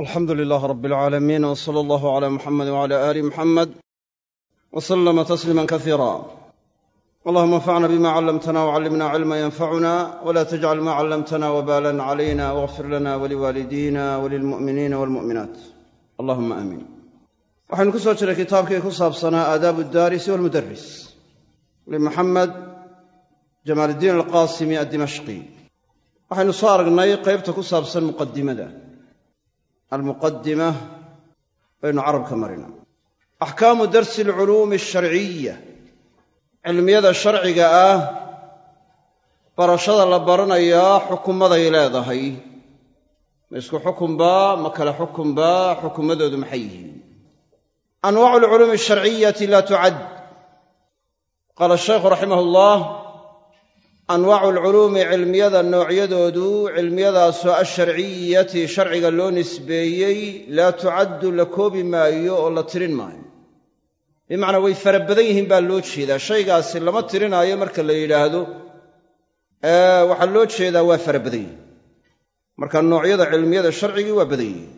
alxamdu lilaah rab alcaalamiin w sala allahu cala muxamedi wcala aali muxamed w salama tasliima kasiira allahuma anfacna bima callamtana wcallimna cilma yanfacuna wla tajcal ma callamtana wbalan calayna wاغfir lana waliwaalidina walilmu'miniina walmu'minaat allahuma aamiin waxaynu ku soo jiray kitaabkii ku saabsanaa aadaabu addaarisi walmudaris limuxamed jamaaliddiin alqaasimi addimashqi. Waxaynu soo aragnay qaybta ku saabsan muqadimada almuqadima baynu carabka marina axkaamu darsi alculuumi alsharciya cilmiyada sharciga ah barashada la baranayaa xukumaday leedahay ma isku xukunbaa ma kale xukunbaa xukumadoodu maxay yihiin anwaacu alculuumi alsharciyati laa tucad qaala shaykhu raximah ullah anwaacu alculuumi cilmiyada noocyadoodu cilmiyadaasoo alsharciyati sharciga loo nisbeeyey laa tucaddu la koobi maayo oo la tirin maayo. Bimacnaa way fara badan yihiin baa loo jeedaa. Shaygaasi lama tirinaayo marka la yidhaahdo. Waxaa loo jeedaa waa fara badan yihiin marka noocyada cilmiyada sharcigii waa badan yihiin.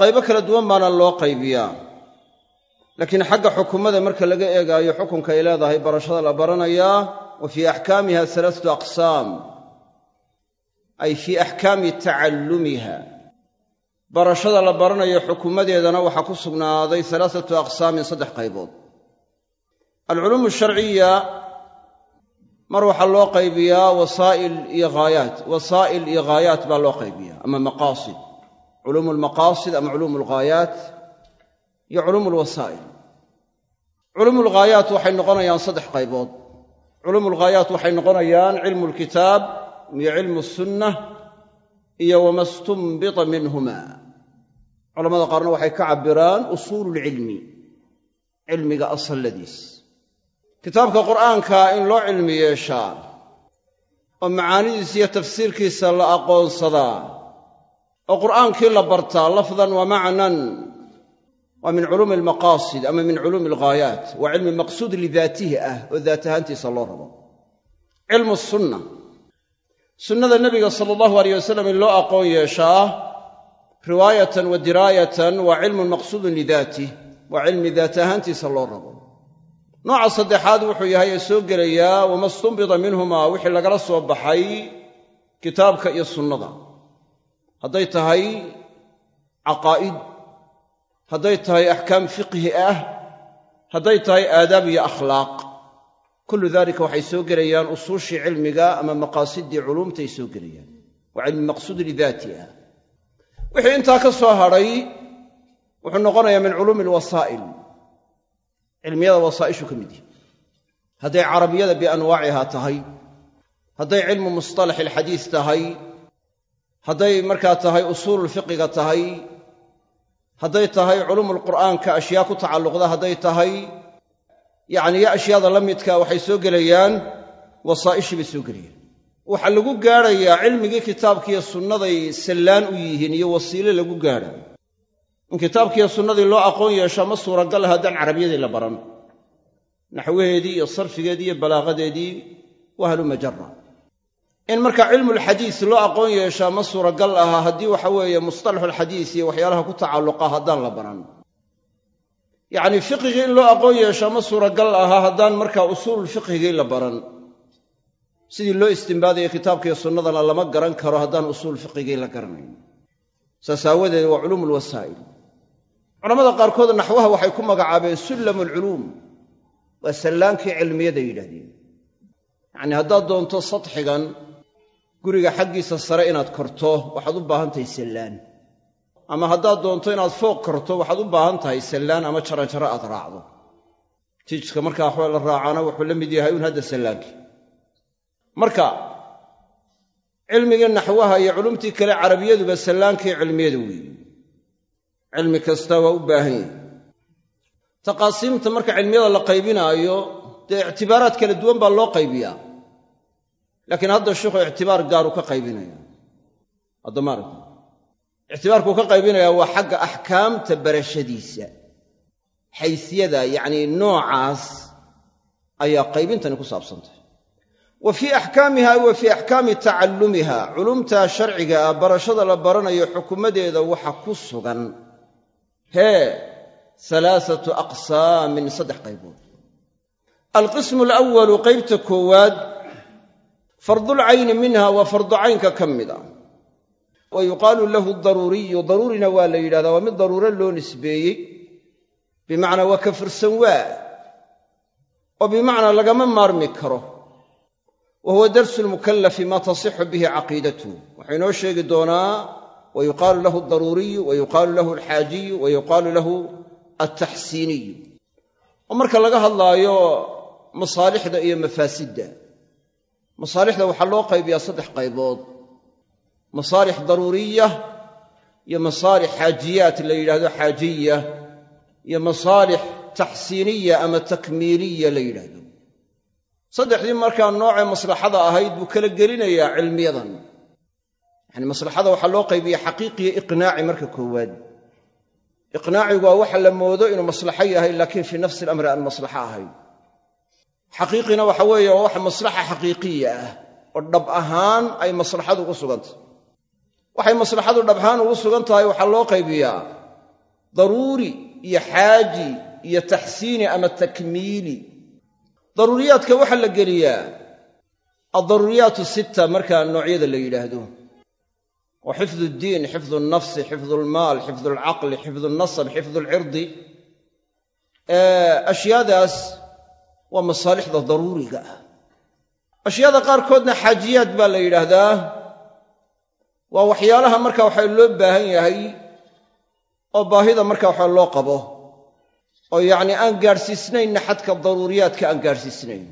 Qaybo kala duwan baana loo qaybiyaa. Laakiin xagga xukumada marka laga eegaayo xukunka ay leedahay barashada la baranayaa wa fii axkaamiha alaasatu aqsaam ay fii axkaami tacallumiha barashada la baranayo xukumadeedana waxaa ku sugnaaday alaasatu aqsaamin saddex qaybood alculuum alsharciya mar waxaa loo qaybiyaa wasaa'il iyo haayaat wasaa'il iyo haayaat baa loo qaybiyaa ama maqaasid culuum almaqaasid ama culuum alghaayaat iyo culuum alwasaa'il culuum alghaayaat waxay noqonayaan saddex qaybood culuum alghaayaat waxay noqonayaan cilmu alkitaab iyo cilmu sunna iyo wama stunbita minhuma. Culamada qaarna waxay ka cabbiraan usuulu lcilmi cilmiga asalladiis. Kitaabka qur'aanka in loo cilmi yeeshaa oo macaanidiisa iyo tafsiirkiisa la aqoonsadaa oo qur'aankii la bartaa lafdan wa macnan waa min culuumi almaqaasid ama min culuumi alghaayaat waa cilmi maqsuud lidaatihi ah oo daat ahaantiisa loo rabo. Cilmu sunna sunnada nebiga sala allahu aleyh wasalam in loo aqoon yeeshaa riwaayatan wa diraayatan waa cilmun maqsuudun lidaatih waa cilmi daat ahaantiisa loo rabo. Nooca saddexaad wuxuu yahay ee soo gelayaa wama stunbita minhumaa wixii lagala soo baxay kitaabka iyo sunnada. Hadday tahay hadday tahay axkaam fiqhi ah hadday tahay aadaab iyo akhlaaq. Kullu dalika waxay soo gelayaan usuushii cilmiga ama maqaasidii culuumtay soo gelayaan. Waa cilmi maqsuud lidaati ah. Wixii intaa ka soo hadhay wuxuu noqonayaa min culuumi alwasaa'il. Cilmiyada wasaa'ishu ka mid yihi hadday carabiyada bianwaaciha tahay hadday cilmu mustalax alxadiis tahay hadday markaa tahay usuululfiqiga tahay hadday tahay culuumulqur'aanka ashyaa ku tacalluqda hadday tahay yacni yo ashyaada la midka waxay soo gelayaan wasaa'ishii bay soo gelayaan. Waxaa lagu gaadhayaa cilmigii kitaabkiiyo sunnaday sallaan u yihiin iyo wasiile lagu gaadha in kitaabkiiyo sunnadii loo aqoon yeeshaa ma suuragal ah haddaan carabiyadii la baran. Naxwaheedii iyo sarfigeedii iyo balaaqadeedii wahlu majara in marka cilmulxadiis loo aqoon yeeshaa ma suuragal aha haddii waxa weeye mustalaxulxadiis iyo waxyaalaha ku tacalluqa haddaan la baran yacnii fiqigii in loo aqoon yeeshaa ma suuragal aha haddaan markaa usuulul fiqhigii la baran. Sidii loo istimbaadaya kitaabkiiyo sunnadana lama garan karo haddaan usuul fiqigii la garanayn. Saas waa culuum alwasaa'il culamada qaarkood naxwaha waxay ku magacaabeen sullamu alculuum waa sallaankii cilmiyada yidhahdeen yacnii haddaad doonto sadxigan guriga xaggiisa sare inaad korto waxaad u baahan tahay sallaan ama haddaad doonto inaad fooq korto waxaad u baahan tahay sallaan ama jaranjaro aad raacdo. Tiijka markaa waxba la raacana wuxuu la mid yahay un hadda sallaankii marka cilmigii naxwaha iyo culumtii kale carabiyaduba sallaankii cilmiyada weeye cilmi kasta waa u baahan yahay. Taqaasiimta marka cilmiyada la qaybinaayo dee ictibaaraad kala duwan baa loo qaybiyaa laakiin hadda sheikhu ictibaar gaaru ka qaybinaya. Haddamaaragta ictibaarkuu ka qaybinayaa waa xagga axkaamta barashadiisa. Xaysiyada yacnii noocaas ayaa qaybintani ku saabsantahy wa fii axkaamiha wa fii axkaami tacallumiha. Culumtaa sharciga ah barashada la baranayo xukumadeeda waxa ku sugan. Hee alaasatu aqsaamin saddex qaybood. Alqismu alawalu qaybta koowaad fardulcayni minha waa farducaynka ka mid a. Wa yuqaalu lahu daruuriyu daruurina waa la yidhahdaa waa mid daruuro loo nisbeeyey. Bimacnaa waa ka fursan waa oo bimacnaa lagama maarmi karo. Wa huwa darsu lmukallafi maa tasixu bihi caqiidatuhu wuxuu inoo sheegi doonaa wa yuqaalu lahu daruuriyu wa yuqaalu lahu alxaajiyu wa yuqaalu lahu altaxsiiniyu. Oo marka laga hadlaayo masaalixda iyo mafaasidda masaalixda waxaa loo qaybiyaa saddex qaybood. Masaalix daruuriya iyo masaalix xaajiyaat la yidhahdo xaajiya iyo masaalix taxsiiniya ama takmiiliya la yidhaahdo. Saddexdii markaa noocee maslaxada ahayd buu kala gelinayaa cilmiyadan. Yacani maslaxada waxaa loo qaybiya xaqiiqiyo iqnaaci marka koowaad. Iqnaacigu waa waxa la moodo inuu maslaxo yahay laakiin fii nafsi alamri aan maslaxo ahayn xaqiiqina waxa weeye waa wax maslaxa xaqiiqiya ah oo dhab ahaan ay maslaxadu ugu sugantahy waxay maslaxadu dhab ahaan ugu sugan tahay waxaa loo qaybiyaa daruuri iyo xaaji iyo taxsiini ama takmiili. Daruuriyaadka waxaa la geliyaa addaruuriyaatu sitta markaa noocyada la yidhaahdo. Wa xifdu ddiin xifdu alnafsi xifdu almaal xifdu alcaqli xifdu alnasab xifdu alcirdi ashyaadaas waa masaalixda daruuriga ah. Ashyaada qaarkoodna xaajiyaad baa la yidhaahdaa. Waa waxyaalaha marka waxa loo baahan yahay oo baahida marka waxa loo qabo. Oo yacni aan gaadhsiisnaynna xadka daruuriyaadka aan gaadhsiisnayn.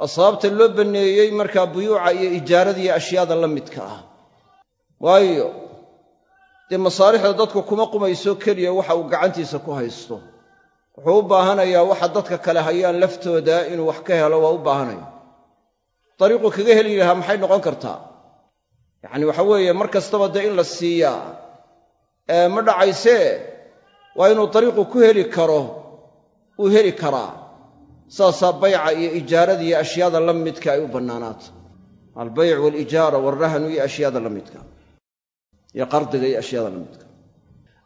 Oo sababta loo banneeyey markaa buyuuca iyo ijaaradiiyo ashyaada la midka ah. Waayo dee masaalixda dadku kuma qumayso keliya waxa uu gacantiisa ku haysto wuxuu u baahanayaa waxa dadka kale hayaan laftooda inuu wax ka helo waa u baahanaya dariiqu kaga heli lahaa maxay noqon kartaa? Yacni waxa weeye mar kastaba dee in la siiyaa ma dhacaysee? Waa inuu dariiqu ku heli karo uu heli karaa. Saasaa bayca iyo ijaarada iyo ashyaada la midka ay u bannaanaata albayc waalijaara waalrahnu iyo ashyaada la midka. Iyo qardiga iyo ashyaada la midka.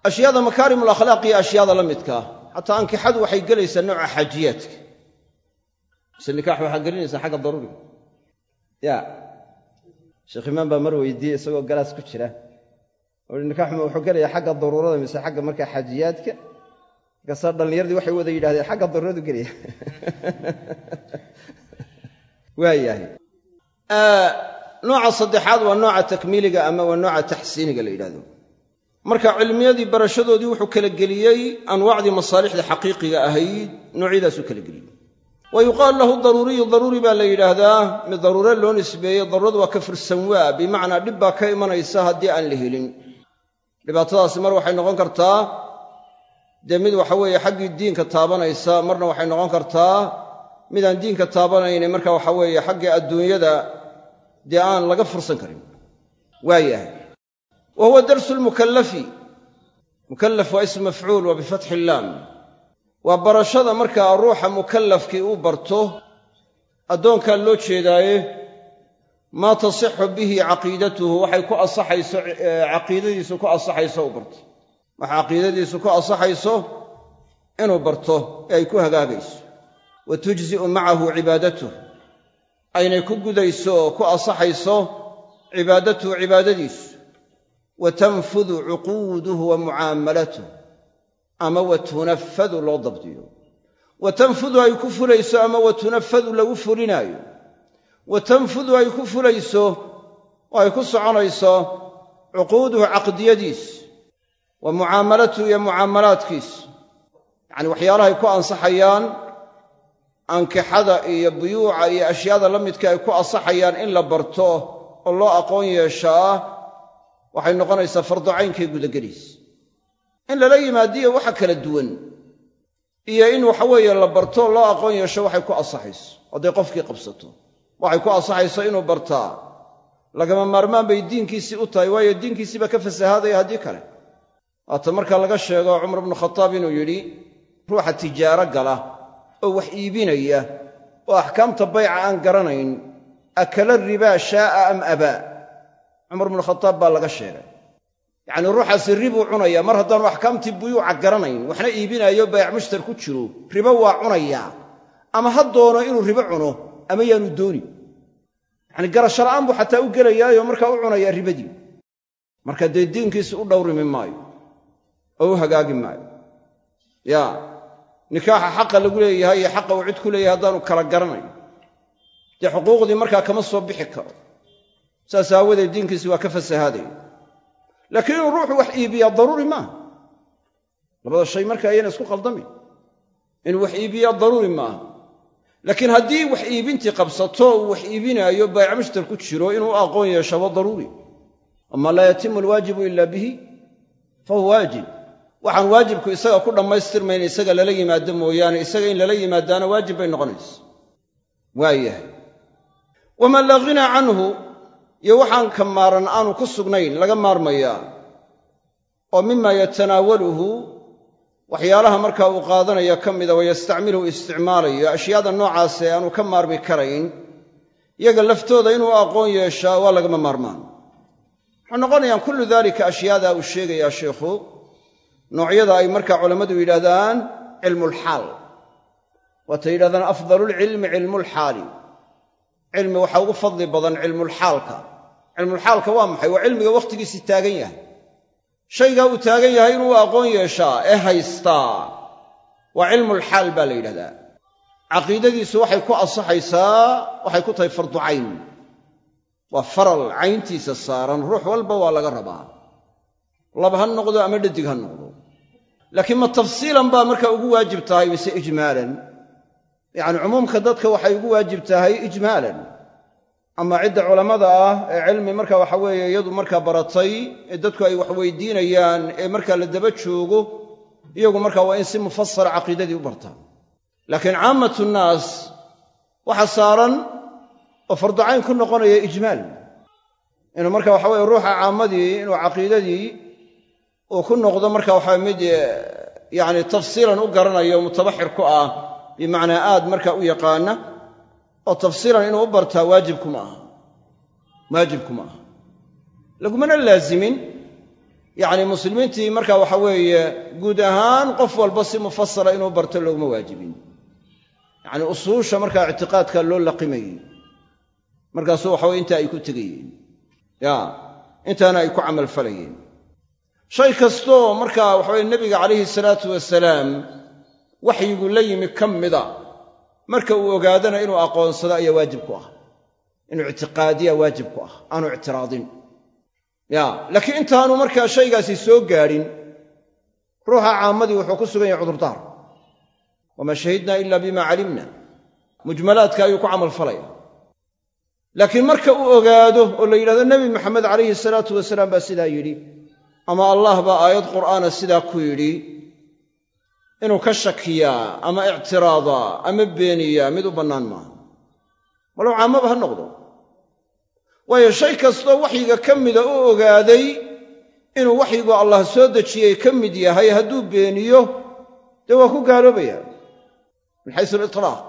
Ashyaada makaarim iyo ashyaada la midka xataa ankixadu waxay gelaysaa nooca xaajiyaadka mise nikaax waxaa gelinaysaa xagga daruuriga ya sheekh imaan baa mar weydiiyey isagoo galaas ku jira uhi nikaaxuma wuxuu gelayaa xagga daruurada mise xagga markaa xaajiyaadka markaasaa dhallinyaradii waxay wada yidhahdeen xagga daruuradu gelaya waayahay nooca saddexaad waa nooca takmiiliga ama waa nooca taxsiiniga la yidhahdo marka cilmiyadii barashadoodii wuxuu kala geliyey anwaacdii masaalixda xaqiiqiga ahayd noocyadaasuu kala geliyey. Wa yuqaalu lahu daruuriyu daruuri baa la yidhaahdaa mid daruure loo nisbeeyey daruuradu waa ka fursan waa bimacnaa dhib baa ka imanaysa haddii aan la helin. Dhibaatadaasi mar waxay noqon kartaa dee mid waxa weeye xaggii diinka taabanaysa marna waxay noqon kartaa midaan diinka taabanaynin marka waxa weeye xaggii adduunyada dee aan laga fursan karin. Waayahay wa huwa darsu lmukallafi mukallaf waa ismu mafcuul waa bifatxi illaam waa barashada markaa ruuxa mukallafkii uu barto addoonkaa loo jeedaaye maa tasixu bihi caqiidatuhu waxay ku asaxayso caqiidadiisu ku asaxayso u barto. waxa caqiidadiisu ku asaxayso inuu barto ee ay ku hagaagayso. wa tujzi'u macahu cibaadatuh aynay ku gudayso oo ku asaxayso cibaadatuhu cibaadadiisu wa tanfudu cuquuduhu wa mucaamalatuh ama wa tunafadu loo dabdiyo. Wa tanfudu ay ku fulayso ama wa tunafadu lagu fulinaayo. Wa tanfudu ay ku fulayso oo ay ku soconayso cuquuduhu caqdiyadiis wa mucaamalatuhu iyo mucaamalaadkiis. Yacani waxyaalahay ku ansaxayaan ankixada iyo buyuuca iyo ashyaada la midka ay ku ansaxayaan in la barto oo loo aqoon yeeshaa waxay noqonaysaa fardu caynkay in lala yimaadiyo waxa kala duwan iyo in waxaweeye la barto loo aqoon yeesho waxay ku ansaxayso. Hadday qofkii qabsato waxay ku ansaxayso inuu bartaa. Lagama maarmaan bay diinkiisii u tahay waayo diinkiisiiba ka fasahaadaya haddii kale. Waata marka laga sheego cumar bnu khataab inuu yidhi ruuxa tijaaro gala oo wax iibinaya oo axkaamta bayca aan garanayn akala ribaa shaa'a am abaa cumar bnu khataab baa laga sheegay. Yacnii ruuxaasi ribuu cunaya. Mar haddaanu axkaamtii buyuuca garanayn waxna iibinaayo bayc mushtar ku jiro. Ribo waa cunayaa ama ha doono inuu ribo cuno ama yaanu dooni. Yacni garasho la'aan buu xataa u gelayaayo markaa u cunayaa ribadii. Marka dee diinkiisi u dhowrimi maayo oo u hagaagi maayo. Yaa nikaaxa xaqa lagu leeyahay iyo xaqa uu cid ku leeyahay haddaanu kala garanayn. Dee xuquuqdii markaa kama soo bixi karo saas aawadeed diinkiisi waa ka fasahaadaya laakiin inuu ruuxu wax iibiyaa daruuri maaha labada shay marka ayayna isku qaldamin inuu wax iibiyaa daruuri maaha laakiin haddii wax iibintii qabsato uu wax iibinaayo mushtar ku jiro inuu aqoon yeeshaba daruuri. Ama laa yatimu alwaajibu ila bihi fahuwa waajib. Waxaan waajibku isaga ku dhammaystirmayn isaga lala yimaado mooyaane isaga in lala yimaadaana waajib bay noqonaysa. Waayahay waman laa ghinaa canhu iyo waxaan ka maaran aanu ku sugnayn laga maarmayaa oo mima yatanaawaluhu waxyaalaha markaa uu qaadanaya ka mida wayastacmiluhu isticmaalayo ashyaada noocaasee aanu ka maarmi karayn iyaga laftooda inuu aqoon yeeshaa waa lagama maarmaan. Waxay noqonayaan kullu daalika ashyaada uu sheegayaa sheikhu noocyada ay markaa culammadu yidhaahdaan cilmulxaal waatay yidhahdaan afdalulcilmi cilmulxaali cilmi waxaa ugu fadli badan cilmulxaalka cilmulxaalka waa maxay? Waa cilmiga wakhtigiisii taagan yahay. Shaygaa uu taagan yahay inuu aqoon yeeshaa ee haystaa. Waa cilmulxaal baa la yidhahdaa. Caqiidadiisu waxay ku ansaxaysaa waxay ku tahay fardu cayn. Waa faral cayntiisa saaran ruux walba waa laga rabaa. Lab ha noqdo ama dhadig ha noqdo. Laakiin ma tafsiilan baa markaa ugu waajib tahay mise ijmaalan? Yacni cumuumka dadka waxay ugu waajib tahay ijmaalan ama cidda culammada ah ee cilmi marka waxa weeye iyadu markaa baratay ee dadku ay wax weydiinayaan ee markaa la daba joogo iyagu markaa waa in si mufasala caqiidadii u bartaan. Laakiin caamatu nnaas waxa saaran oo farducayn ku noqonaya ijmaal. Inuu marka waxa weye ruuxa caammadii inuu caqiidadii uu ku noqdo marka waxaa mid yacni tafsiilan u garanayo mutabaxir ku ah bimacnaa aad marka u yaqaana oo tafsiilan inuu u bartaa waajibkuma aha. Waajibkuma aha. Lagumana laazimin. Yacni muslimiintii marka waxa weeye guud ahaan qof walba si mufasala inuu barto looguma waajibin. Yacni usuusha markaa ictiqaadka loo laqimayey. Markaasuu waxaweye intaa ay ku tegayeen. Ya intaana ay ku camalfalayeen shay kastoo markaa waxaweye nebiga calayhi salaatu wasalaam waxyigu la yimi ka mida marka uu ogaadana inuu aqoonsado ayaa waajib ku ah. Inuu ictiqaadiya waajib ku ah. Aanu ictiraadin. Ya laakiin intaanu markaa shaygaasi soo gaadhin ruuxa caammadii wuxuu ku sugan yahay cudurdaar. Wamaa shahidnaa ila bima calimna. Mujmalaadka ayuu ku camalfalaya laakiin marka uu ogaado oo la yidhahdo nebi maxamed calayhi salaatu wasalaam baa sidaa yidhi ama allah baa aayad qur'aana sidaa ku yidhi inuu ka shakiyaa ama ictiraadaa ama beeniyaa mid u bannaan maaha. Walow caamaba ha noqdo. Waayo shay kastoo waxyiga ka mida u ogaaday inuu waxyigu allah soo dejiyey ka mid yahay hadduu beeniyo dee waa ku gaaloobaya min xaysu alitlaaq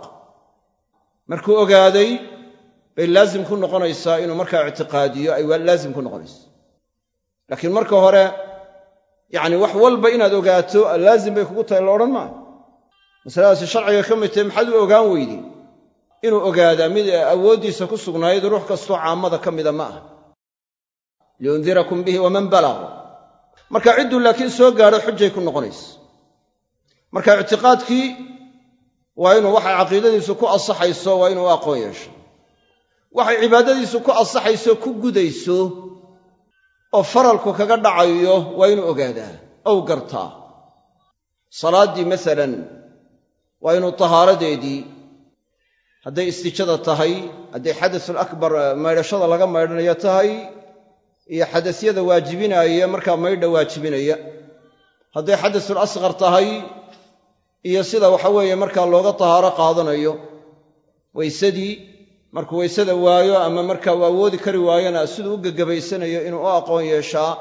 markuu ogaaday bay laazim ku noqonaysaa inuu markaa ictiqaadiyo ay laazim ku noqonaysa. Laakiin marka hore yacni wax walba inaad ogaato laazim bay kugu tahay la odhan maayo. Masaladaasi sharciga ka mid tahay maxaad u ogaan weydi? Inuu ogaadaa mid awooddiisa ku sugnayd ruux kastoo caammada ka mida ma aha. Liyundirakum bihi waman balaq marka cidduu laakiin soo gaadho xujay ku noqonaysa. Marka ictiqaadkii waa inuu waxay caqiidadiisu ku ansaxayso waa inuu aqoon yeesho. Waxay cibaadadiisu ku ansaxayso ku gudayso oo faralku kaga dhacayo waa inuu ogaadaa ou gartaa salaaddii masalan waa inuu tahaaradeedii hadday istijada tahay hadday xadasul akbar maydhashada laga maydhanayo tahay iyo xadasyada waajibinaaya markaa maydha waajibinaya. Hadday xadasul asqar tahay iyo sida waxa weeye markaa looga tahaaro qaadanayo waysadii markuu waysada waayo ama markaa uu awoodi kari waayona siduu u gegabaysanayo inuu u aqoon yeeshaa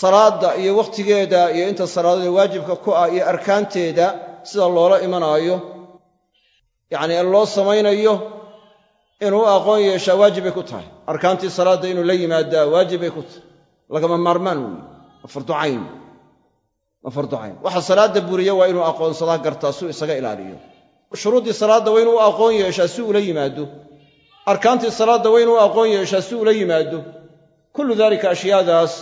salaadda iyo wakhtigeeda iyo inta salaadada waajibka ku ah iyo arkaanteeda sida loola imanaayo. Yacni ee loo samaynayo inuu u aqoon yeeshaa waajib bay ku tahay. Arkaantii salaadda inuu la yimaadaa waajib bay ku tahay. Lagama maarmaan weeye. Waa farducayn waa farducayn waxa salaadda buriya waa inuu aqoonsadaa gartaa suu isaga ilaaliyo. Shuruuddii salaadda waa inuu u aqoon yeeshaa si ula yimaado arkaantii salaadda waa inuu aqoon yeeshaa si ula yimaado kullu daalika ashyaadaas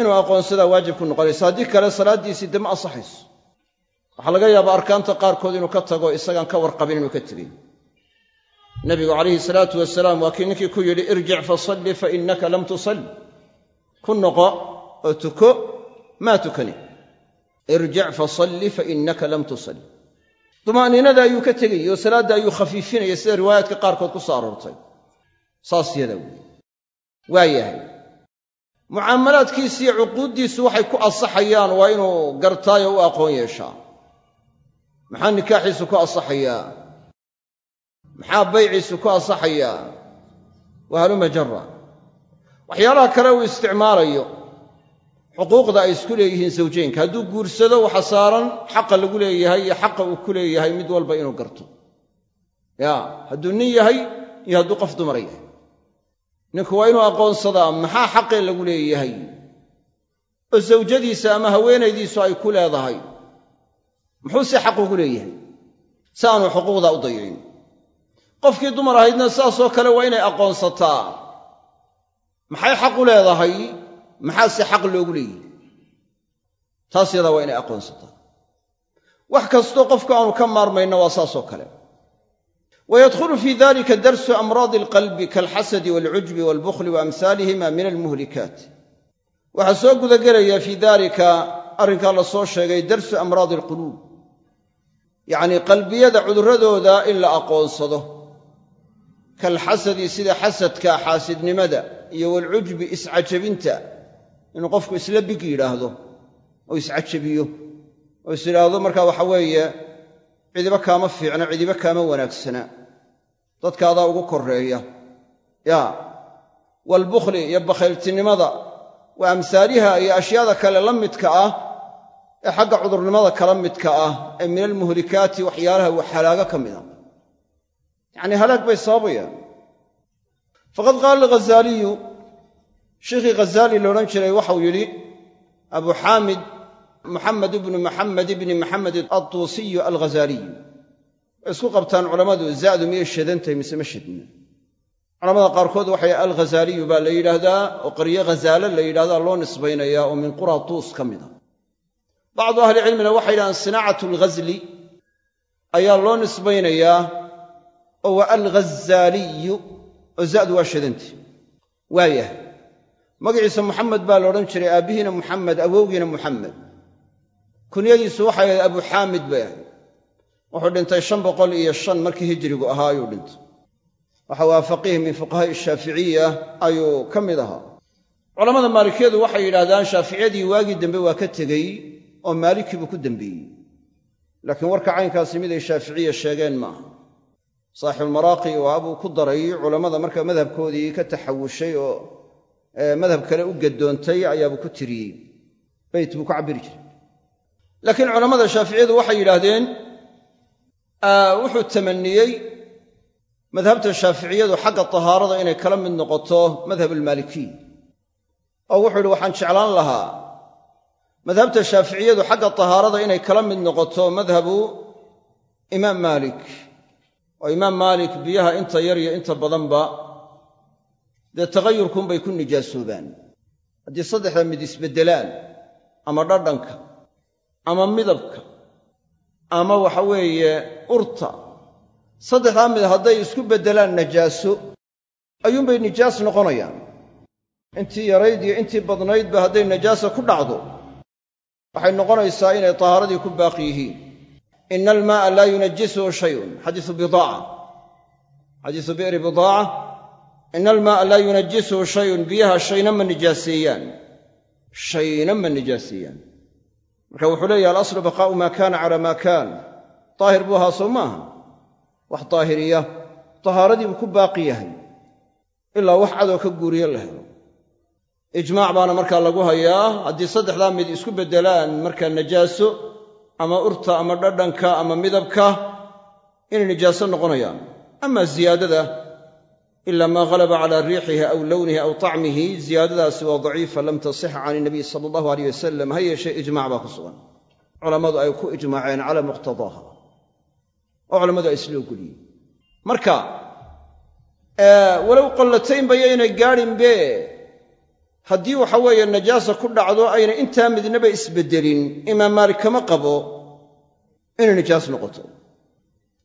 inuu aqoonsadaa waajib ku noqonaysa haddii kale salaaddiisii de ma ansaxayso. Waxaa laga yaabaa arkaanta qaarkood inuu ka tago isagaan ka warqabin inuu ka tegey nabigu calayhi salaatu wasalaam waa kii ninkii ku yidhi irjic fasalli fa innaka lam tusalli. Ku noqo oo tuko maa tukani. Irjic fasalli fa innaka lam tusalli. Dumaaniinada ayuu ka tegayey oo salaadda ayuu khafiifinayay sida riwaayaadka qaarkood ku soo aroortay saas yada weeye waa yahay. Mucaamalaadkiisi iyo cuquuddiisu waxay ku asaxayaan waa inuu gartaayo u aqoon yeeshaa. Maxaa nikaaxiisu ku asaxayaa maxaa bayciisu ku asaxayaa waa haluma waxyaalaha kale uu isticmaalayo xuquuqda ay isku leeyihiin sawjeynka hadduu guursado waxa saaran xaqa lagu leeyahay iyo xaqa uu ku leeyahay mid walba inuu garto. Ya hadduu nin yahay iyo hadduu qof dumar yahay ninku waa inuu aqoonsadaa maxaa xaqee lagu leeyahay? Oo sawjadiisa ama haweenaydiisu ay ku leedahay. Muxuu si xaq ugu leeyahay? Si aanu xuquuqda u dayicin qofkii dumar ahaydna saasoo kale waa inay aqoonsataa. Maxay xaq u leedahay? Maxaa si xaq loogu leeyahay? Taas yadaa waa inay aqoonsataa. Wax kastoo qofku aanu ka maarmayna waa saasoo kale wydkhulu fi dalika darsu amraadi alqalbi kaalxasadi walcujbi walbukhli wa amhaalihima min almuhlikaat waxaa soo gudagelaya fii dalika arrinkaa la soo sheegay darsu amraadi alquluub yacnii qalbiyada cudurradooda in la aqoonsado kaalxasadi sida xasadka xaasidnimada iyo walcujbi iscajabinta inuu qofku isla big yidhaahdo oo iscajabiyo oo is yidhaahdo markaa waxa weeye cidiba kaama fiicna cidiba kaama wanaagsana dadka adaa ugu koreeya ya waalbukhli iyo bakhayltinimada wa amhaaliha iyo ashyaada kale la midka ah ee xagga cudurnimada kala midka ah ee min almuhlikaati waxyaalaha halaaga ka mida. Yacnii halaag bay sababayaan faqad qaala alghazaaliyu sheikhii ghazaali laodhan jiray waxau yidhi abu xaamid muxamed ibnu maxamed ibni maxamed adduusiyu alghazaaliyu way isku qabtaan culammadu zaadu miyay shadantahay mise ma shadna culamada qaarkood waxay alghazaaliyu baa la yidhaahdaa oo qaryo ghazaale la yidhahdaa loo nisbaynayaa oo min qura tuus ka mida. Bacdu ahlicilmina waxay yidhahdaan sinaacatu alghazli ayaa loo nisbaynayaa oo waa alghazaaliyu oo za'du waa shadantay waayah magaciisa muxamed baa la odhan jiray aabbihiina muxamed awowgiina muxamed kunyadiisu waxay ahayd abu xaamid bay ahayd wuxuu dhintay shan boqol iyo shan markii hijirigu ahaa ayuu dhintay. Waxa waa faqiih min fuqahaa'i shaaficiya ayuu ka mid ahaa. Culammada maalikiyadu waxay yidhahdaan shaaficiyadii waagii dambe waa ka tegey oo maalikii buu ku dembeeyey laakiin warka caynkaasi miday shaaficiya sheegeen maaha saaxibulmaraaqi waa buu ku daray culammada marka madhabkoodii ka taxawushay oo madhab kale u gadoontay ayaabuu ku tiriyey. Beyt buu ku cabbiri jiray. Laakiin culammada shaaficiyadu waxay yidhaahdeen wuxuu tamaniyey madhabta shaaficiyadu xagga tahaarada inay kala mid noqoto madhab almaalikiy oo wuxuu yidhi waxaan jeclaan lahaa madhabta shaaficiyadu xagga tahaarada inay kala mid noqoto madhabu imaam maalik. Oo imaam maalik biyaha inta yar iyo inta badanba dee taghayurkunbay ku nijaasoobaan haddii saddexda mid isbeddelaan ama dhadhanka ama midabka ama waxa weeye urta. Saddexdaa mid hadday isku beddelaan najaaso ayuunbay nijaas noqonayaan. Intii yarayd iyo intii badnaydba hadday najaasa ku dhacdo waxay noqonaysaa inay tahaaradii ku baaqi yihiin. Ina almaaa laa yunajisuhu shayun. Xadiisu bidaaca xadiisu bi'ri bidaaca ina almaaa laa yunajisuhu shayun. Biyaha shayna ma nijaaseeyaan. Shayna ma nijaaseeyaan marka wuxuu leeyahy alaslu baqaa'u maa kaana calaa maa kaan daahir buu ahaa soo maaha wax daahiriya tahaaradii buu ku baaqi yahay ilaa wax cadoo ka guuriye la helo. Ijmaac baana markaa lagu hayaa haddii saddexdaa mid isku beddelaan markaa najaaso ama urta ama dhadhanka ama midabka inay nijaaso noqonayaan. Ama ziyaadada ilaa maa halaba calaa riixihi aw lownihi aw tacmihi ziyaadadaasi waa daciifa lam tasix can inabiy sala allahu aleyh wasalam ha yeeshee ijmac baa ku sugan culammadu ay ku ijmaaceen calaa muqtadaaha oo culammadu ay isla ogoliyeen marka walow qollataynba yaynay gaadhinbe haddii waxa weeye najaasa ku dhacdo ayna intaa midnaba isbeddelin imaam maalik kama qabo inay nijaas noqoto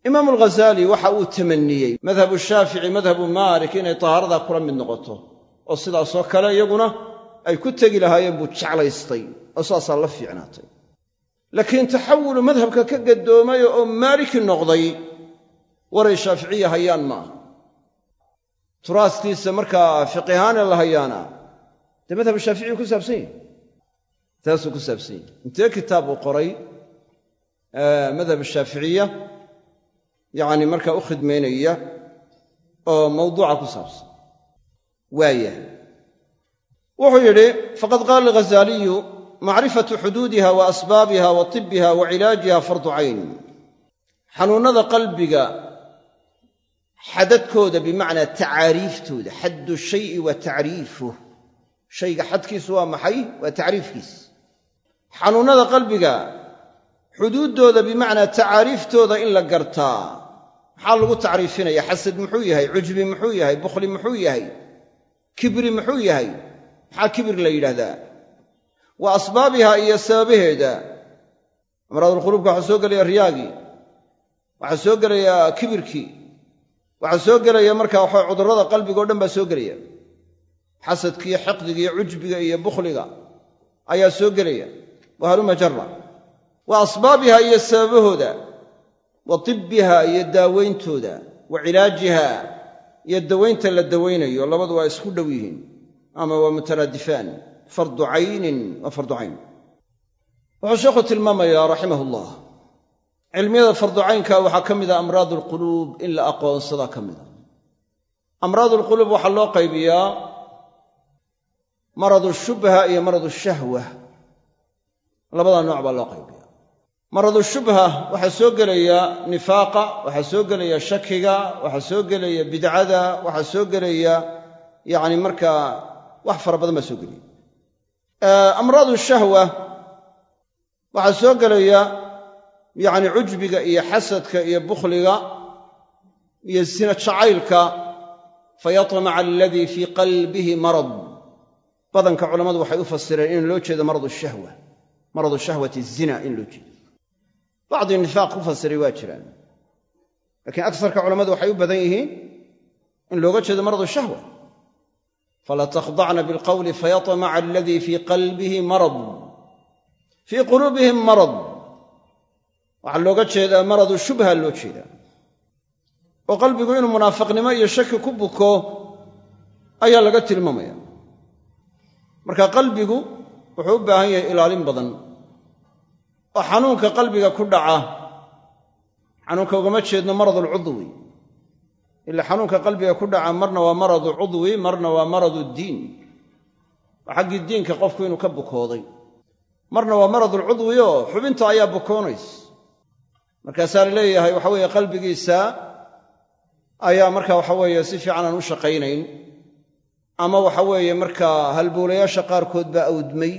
imaamu alghazaali waxa uu tamaniyey madhabu shaafici madhabu maalik inay tahaaradaa kula mid noqoto. Oo sidaasoo kale iyaguna ay ku tegi lahaayeen buu jeclaystay oo saasaa la fiicnaatay. Laakiin taxawulu madhabka ka gadoomay oo maaliki noqday waray shaaficiya hayaan maaha turaastiisa markaa fiqihaane la hayaana. Dee madhabu shaaficiyu ku saabsan yahi taasuu ku saabsan yahi intee kitaab uu qoray? Madhab yacni markaa u khidmaynaya oo mawduuca ku saabsan. Waayah wuxuu yidhi faqad qaala alghazaaliyu macrifatu xuduudiha wa asbaabiha wa tibiha wa cilaajiha fardu cayn xanuunnada qalbiga xadadkooda bimacnaa tacaariiftooda xaddu shayi wa tacriifuh shayga xadkiisu waa maxay? Waa tacriifkiis. Xanuunnada qalbiga xuduuddooda bimacnaa tacaariiftooda in la gartaa maxaa lagu tacriifinaya? Xasad muxuu yahay? Cujbi muxuu yahay? Bukhli muxuu yahay? Kibri muxuu yahay? Maxaa kibir la yidhaahdaa? Wa asbaabiha iyo sababaheeda amraadulquluubka waxaa soo gelaya riyaagii waxaa soo gelaya kibirkii waxaa soo gelaya markaa waxa cudurrada qalbiga o dhan baa soo gelaya. Xasadkiiyo xiqdiga iyo cujbiga iyo bukhliga ayaa soo gelaya. Wa haluma jara wa asbaabiha iyo sababahooda wa tibbiha iyo daawayntooda wa cilaajiha iyo dawaynta la dawaynayo labadu waa isku dhow yihiin ama waa mutaraadifaan fardu caynin waa fardu cayn. Wuxuu sheekhu tilmaamayaa raximah ullah cilmiyada fardu caynka waxaa ka mida amraad alquluub in la aqoonsadaa ka mida amraad alquluub waxaa loo qaybiyaa maradu shubha iyo maradu shahwa. Labada nooc maradu shubha waxaa soo gelaya nifaaqa waxaa soo gelaya shakiga waxaa soo gelaya bidcada waxaa soo gelaya yacni markaa wax fara badan baa soo gelaya amraadu shahwa waxaa soo gelaya yacni cujbiga iyo xasadka iyo bukhliga iyo sina jacaylka fayatmaca aladii fii qalbihi marad. Badanka culammadu waxay u fasireen in loo jeedo maradu shahwa maradu shahwati zina in loo jeedo bacdii nifaaq ku fasiray waa jiraan laakiin agsarka culammadu waxay u badan yihiin in looga jeedo maradu shahwa fala takhdacna bilqawli fayatmaca aladii fii qalbihi marad fii quluubihim marad waxaa looga jeedaa maradu shubha loo jeedaa oo qalbigu inuu munaafiqnimo iyo shaki ku buko ayaa laga tilmaamaya marka qalbigu wuxuu u baahan yahay ilaalin badan oo xanuunka qalbiga ku dhaca xanuunka ugama jeedno maradulcudwi ila xanuunka qalbiga ku dhaca marna waa maradu cudwi marna waa maradu diin. Waa xaggii diinka qofku inuu ka bukooday. Marna waa maradulcudwi oo xubinta ayaa bukoonays. Markaasaa la leeyahay waxa weeye qalbigiisa ayaa marka waxa weeye si fiican aan u shaqaynayn. Ama waxa weeye markaa halbowlayaasha qaarkood baa awdmay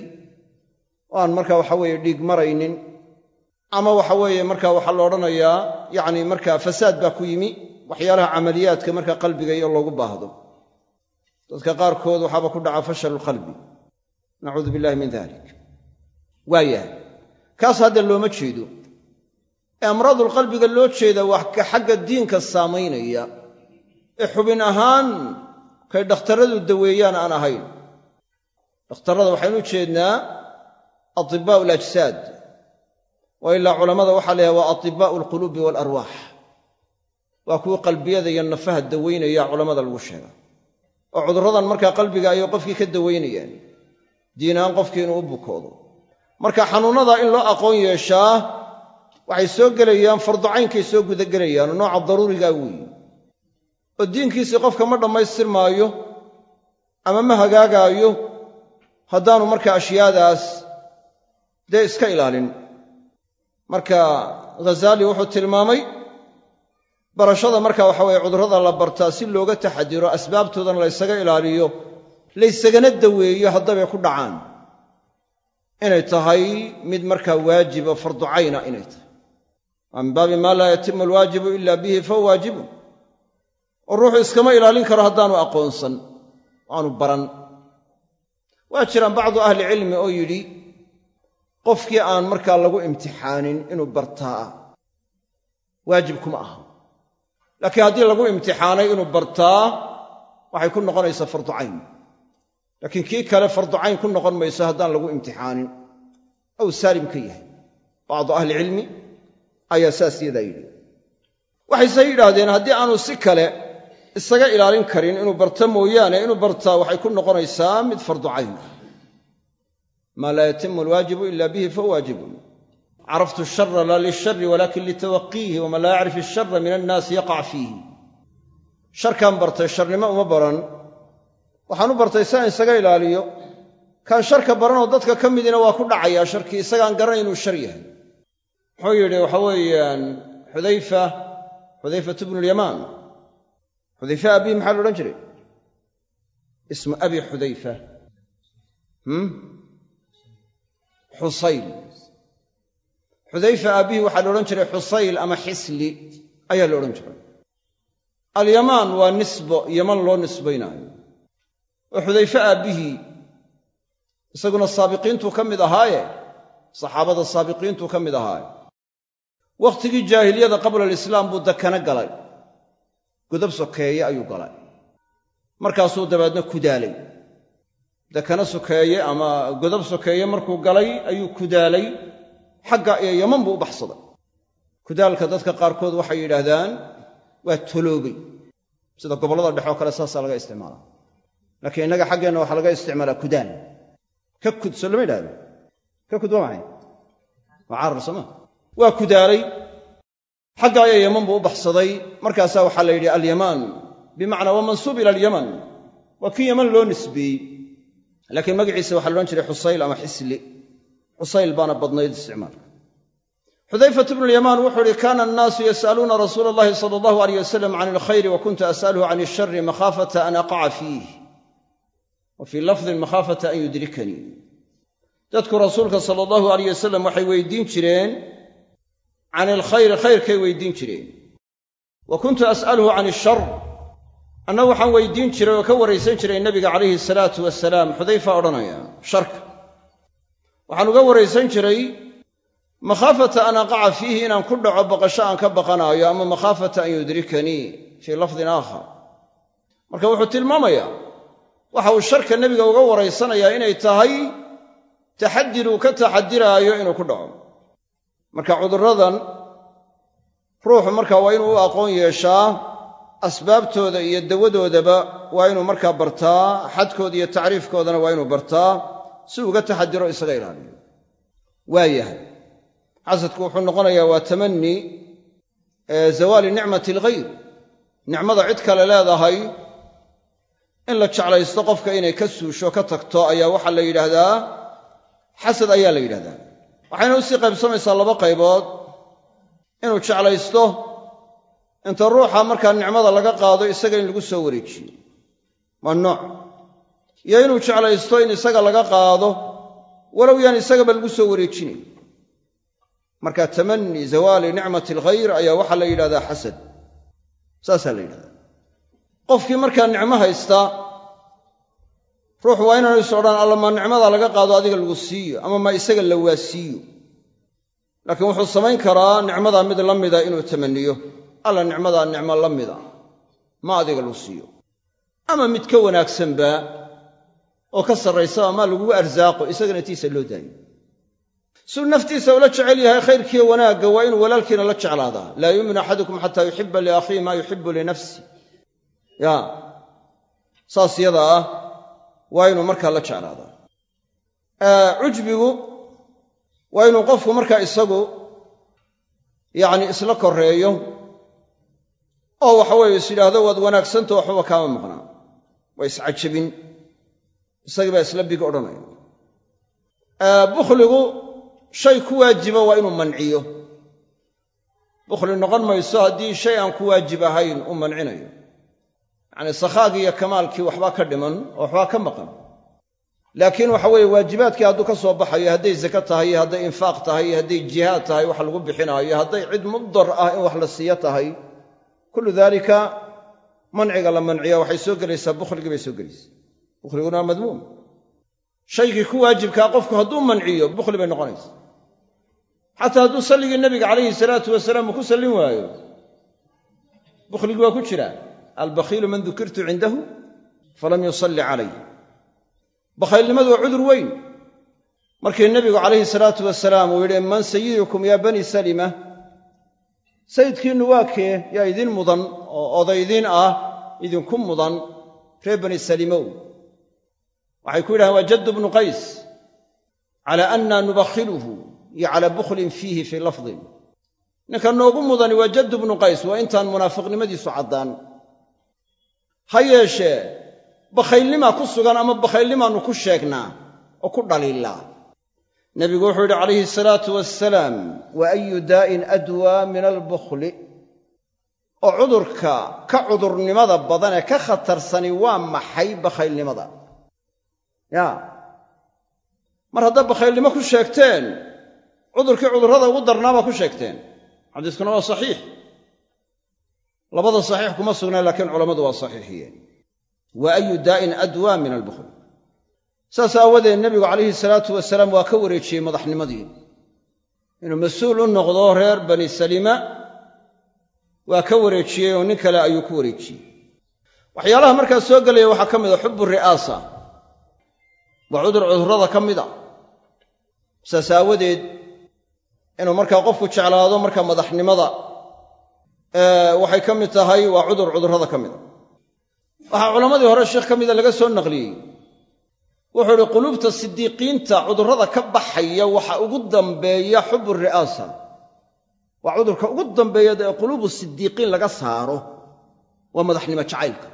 oo aan marka waxa weeye dhiig maraynin. Ama waxa weeye marka waxaa la odhanayaa yacni marka fasaad baa ku yimi waxyaalaha camaliyaadka marka qalbiga iyo loogu baahdo. Dadka qaarkood waxaaba ku dhaca fashalulqalbi nacuudu billahi min dalik waayahay kaas hadda looma jeedo. Ee amraadulqalbiga loo jeeda wax ka xagga diinka saamaynaya. Ee xubin ahaan kay dhakhtarradu daweeyaan aan ahayn. Dhakhtarrada waxaynu u jeednaa atibaa'u alajsaad wa ilaa culammada waxaa layahay waa atibaa'u alquluubi waalarwaax waa kuwii qalbiyada iyo nafaha daweynaya culammada lagu sheega oo cudurradan markaa qalbiga ayay qofkii ka daweynayaan diin ahaan qofkii inuu u bukoodo marka xanuunnada in loo aqoon yeeshaa waxay soo gelayaan farducaynkay soo gudagelayaan oo nooca daruurigaa weeye oo diinkiisii qofka ma dhammaystir maayo ama ma hagaagaayo haddaanu marka ashyaadaas dee iska ilaalin. Marka ghazaali wuxuu tilmaamay barashada marka waxa weye cudurrada la bartaa si looga taxadiro asbaabtoodana la ysaga ilaaliyo laysagana daweeyo haddabay ku dhacaan. Inay tahay mid markaa waajibo fardu cayna inay tahay. Waa min baabi maa laa yatimu alwaajibu ila bihi fahuwa waajibun. Oo ruuxu iskama ilaalin karo haddaanu aqoonsan aanu baran. Waa jiraan bacdu ahli cilmi oo yidhi qofkii aan markaa lagu imtixaanin inuu bartaa waajib kuma aha. Laakiin haddii lagu imtixaanay inuu bartaa waxay ku noqonaysaa fardu cayn. Laakiin kii kale fardu cayn ku noqon mayso haddaan lagu imtixaanin. Ou saalim ka yahay. Bacdu ahlicilmi ayaa saas yadaa yidhi. Waxayse yidhaahdeen haddii aanu si kale isaga ilaalin karin inuu barta mooyaane inuu bartaa waxay ku noqonaysaa mid fardu cayn ah maa laa yatimu alwaajibu ila bihi fahuwa waajibun. Caraftu ashara laa lilshari walakin litawaqiihi waman laa yacrif ishara min annaasi yaqac fiihi. Sharkaan bartay sharnimo uma baran. Waxaan u bartay si aan isaga ilaaliyo. Kaan sharka baranoo dadka ka midina waa ku dhacayaa sharkii isagaan garanay inuu shar yahay. Muxuu yidhi waxa weeyaan xudayfa xudayfatu bnu lyamaan xudayfa abihi maxaa la odhan jiray? Ismu abi xudayfa xusayl xudayfa aabbihi waxaa la odhan jiray xusayl ama xisli ayaa la odhan jiray. Alyamaan waa nisbo yaman loo nisbaynaayo. Oo xudayfe aabbihii isaguna saabiqiintuu ka mid ahaaye? Saxaabada saabiqiintuu ka mid ahaaye. Wakhtigii jaahiliyada qabla alislaam buu dakana galay. Godab sokeeye ayuu galay. Markaasuu dabeedna kudaalay dakana sokeeye ama godab sokeeye markuu galay ayuu kudaalay xagga iyo yaman buu u baxsaday. Kudaalka dadka qaarkood waxay yidhaahdaan waa toloobay sida gobollada dhexe oo kale saasaa laga isticmaalaa laakiin innaga xaggeenna waxaa laga isticmaalaa kudaal ka kud soo lama yidhahdo ka kud waa maxay waa sooma waa kudaalay. Xagga ayaa yaman buu u baxsaday. Markaasaa waxaa la yidhi alyamaan. Bimacnaa waa mansuub ila alyaman waa kii yaman loo nisbeeyey laakiin magaciisa waxaa la odhan jiray xusayl ama xisli. Xusayl baana badnayd isticmaalka. Xudayfat bnu lyamaan wuxuu ihi kaana annaasu yas'aluuna rasuula allahi sala allahu aleyh wasalam can alkhayri wa kuntu as'aluhu can ishari makhaafata an aqaca fiih wa fii lafdin makhaafata an yudrikanii. Dadku rasuulka sala allahu aleyh wasalam waxay weydiin jireen can alkhayri khayrkay weydiin jireen. Wa kuntu as'aluhu can ishar anna waxaan weydiin jiray oo ka waraysan jiray nebiga calayhi salaatu wasalaam xudayfa odhanaya sharka waxaan uga waraysan jiray makhaafata an aqaca fiihi inaan ku dhaco baqasho aan ka baqanaayo ama makhaafata an yudrikanii fii lafdin aakhar. Marka wuxuu tilmaamayaa waxa uu sharka nebiga uga waraysanayaa inay tahay taxadiruu ka taxadiraayo inuu ku dhaco. Marka cudurradan ruuxu marka waa inuu u aqoon yeeshaa asbaabtooda iyo dawadoodaba waa inuu markaa bartaa xadkooda iyo tacriifkoodana waa inuu bartaa si uga taxadiro isaga ilaaliyo. Waayahay xasadku wuxuu noqonayaa waa tamani zawaali nicmati alghayr. Nicmada cid kale leedahay in la jeclaysto qofka inay ka suusho ka tagto ayaa waxaa la yidhaahdaa xasad ayaa la yidhahdaa waxayna u sii qaybsamaysaa laba qaybood. Inuu jeclaysto inta ruuxa markaa nicmada laga qaado isaga in lagu soo wareejiyo. Waa nooc. Iyo inuu jeclaysto in isaga laga qaado walow yaan isagaba lagu soo wareejinayn marka tamani zawaali nicmati alkhayr ayaa waxaa la yidhahdaa xasad. Saasaa la yidhahdaa. Qofkii markaa nicmo haysta ruux waa inaanu is odhan alla ma nicmada laga qaado adiga lagu siiyo ama ma isaga la waasiiyo laakiin wuxuu samayn karaa nicmadaa mid la mida inuu tamaniyo alla nicmadaa nicmo la mida ma adiga lagu siiyo. Ama mid ka wanaagsanba oo ka sarraysaba maa lagugu arsaaqo isagana tiisa loo daayo. Siduu naftiisa ula jecel yahay khayrkiiyo wanaagga waa inuu walaalkiina la jeclaadaa laa yuuminu axadukum xataa yuxiba liakhiihi maa yuxibu linafsi ya saas yada ah waa inuu markaa la jeclaadaa cujbigu waa inuu qofku markaa isagu yacni isla koreeyo oo waxaweye is yidhaahdo waad wanaagsanta waxbaba kaama maqnaa. Waa iscajabin isagii baa isla big odhanaya. Bukhligu shay ku waajiba waa inuu manciyo. Bukhli noqon mayso haddii shay aan ku waajib ahayn u mancinayo. Yacnii sakhaagii iyo kamaalkii waxbaa ka dhiman oo waxbaa ka maqan. Laakiin waxa weeye waajibaadkii hadduu ka soo baxayo hadday zake tahay iyo hadday infaaq tahay iyo hadday jihaad tahay wax lagu bixinaayo hadday cid mudar ah in wax la siiyo tahay kullu daalika manciga la manciya waxay soo gelaysaa bukhligii bay soo gelaysaa. Bukhliguna waa madmuum. Shaygii ku waajibkaa qofku hadduu manciyo bukhli bay noqonaysa xataa hadduu salligii nebiga calayhi salaatu wasalaam uu ku sallin waayo bukhligii waa ku jiraa. Albakhiilu man dukirtu cindahu falam yusalli calay. Bakhaylnimadu waa cudur weyn. Markii nebigu calayhi salaatu wasalaam uu yidhi man sayidukum yaa bani salima sayidkiinnu waa kee yaa idin mudan oo odaydiin ah idinku mudan reer bani salimow. Waxay ku yidhahdeen waa jaddu bnu qays cala anna nubakhiluhu iyo calaa bukhlin fiihi fii lafdin. Ninka noogu mudani waa jaddu bnu qays waa intaan munaafiqnimadiisu caddaan. Ha yeeshee bakhaylnimaa ku sugan ama bakhaylnimaannu ku sheegnaa oo ku dhaliilaa nebigu wuxuu yidhi calayhi salaatu wasalaam wa ayu daa'in adwaa min albukhli. Oo cudurka ka cudurnimada badan ee ka khatarsani waa maxay bakhaylnimada? Ya. Mar haddaa bakhaylnimo ku sheegteen cudurkii cudurrada ugu darnaabaa ku sheegteen. Xadiiskuna waa saxiix. Labada saxiix kuma sugnaan laakiin culammadu waa saxiixiyeen wa ayu daa'in adwaa min albukhl saas aawadeed nebigu calayhi salaatu wasalaam waa ka wareejiyey madaxnimadii inuu mas'uul u noqdo reer bani salima waa ka wareejiyey oo nin kale ayuu ku wareejiyey. Waxyaalaha markaa soo gelaya waxaa ka mid a xubu ri'aasa. Waa cudur cudurrada ka mid a. Saas aawadeed inuu markaa qofku jeclaado markaa madaxnimada waxay ka mid tahay waa cudur cudurrada ka mida waxaa culammadii hore sheekh ka mida laga soo naqliyey wuxuu idhi quluubta sidiiqiinta cudurrada ka baxaya waxa ugu dambeeya xubu ri'aasa waa cudurka ugu dambeeya ee quluubu sidiiqiin laga saaro. Waa madaxnimo jacaylka.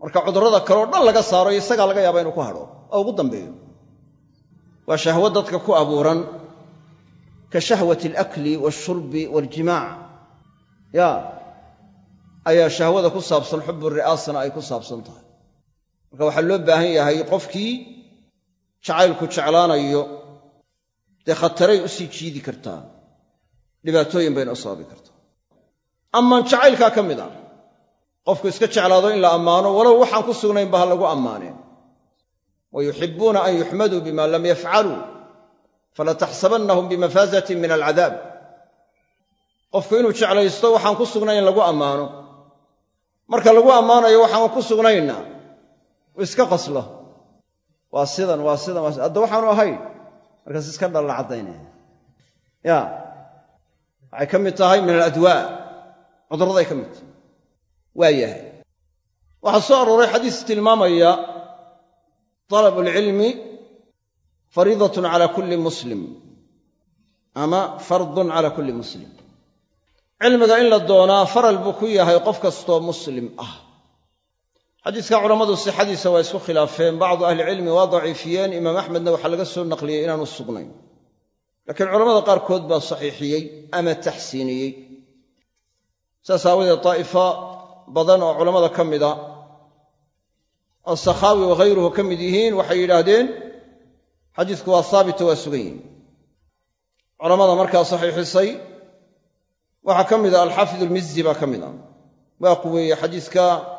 Marka cudurrada kaleo dhan laga saaro isagaa laga yaaba inuu ku hadho. Oo ugu dambeeyo. Waa shahwo dadka ku abuuran. Ka shahwati alakli waalshurbi waaljimaac ya ayaa shahwada ku saabsan xubu ri'aasana ay ku saabsan tahay marka waxaa loo baahan yahay qofkii jacaylku jeclaanayo dee khataray u sii jiidi kartaa dhibaatooyin bayna u sababi kartaa ammaan jacaylkaa ka mid a qofku iska jeclaado in la ammaano walow waxaan ku sugnaynba ha lagu ammaaneen. Wa yuxibbuuna an yuxmaduu bima lam yafcaluu falataxsabannahum bimafaazatin min alcadaab. Qofku inuu jeclaysto waxaan ku sugnayn lagu ammaano. Marka lagu ammaanayo waxaan ku sugnayna iska qaslo waa sidan waa sidan waa hadda waxaanu ahayn markaas iska dhalla caddaynaya. Ya. Waxay ka mid tahay min aladwaa cudurraday ka mid tahay. Waa yahay. Waxaa soo arooray xadiis tilmaamaya طalab alcilmi fariidatun cala kulli muslim ama fardun cala kulli muslim. Cilmiga in la doonaa faral buu ku yahay qof kastoo muslim ah xadiiska culammadu sixadiisa waa isku khilaafeen bacdu ahlicilmi waa daciifiyeen imaam axmedna waxaa laga soo naqliyey inaanu sugnayn. Laakiin culamada qaarkood baa saxiixiyey ama taxsiiniyey. Saas aawadeed daa'ifa badan oo culammada ka mida oo sakhaawi ka mid yihiin waxay yidhaahdeen xadiisku waa haabito waa sugan yihiin culammada markaa saxiixisay waxaa ka mida alxaafid almizzi baa ka mid a waa quweeye xadiiska